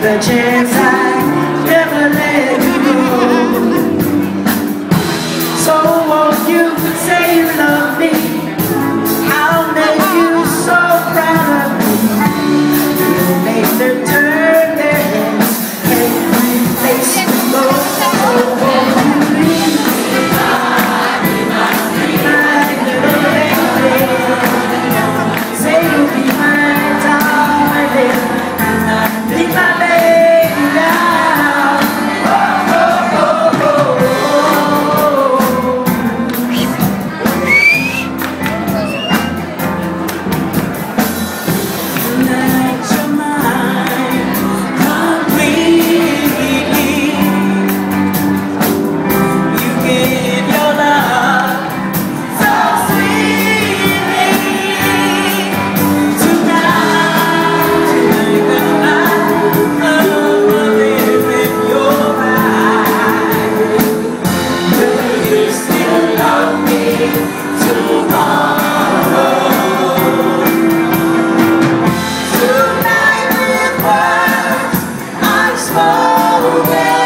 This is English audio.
the chance I never let you go. So won't you say you love me? moment.